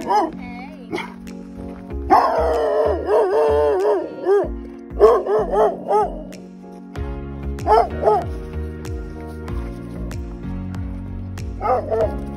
Oh, oh.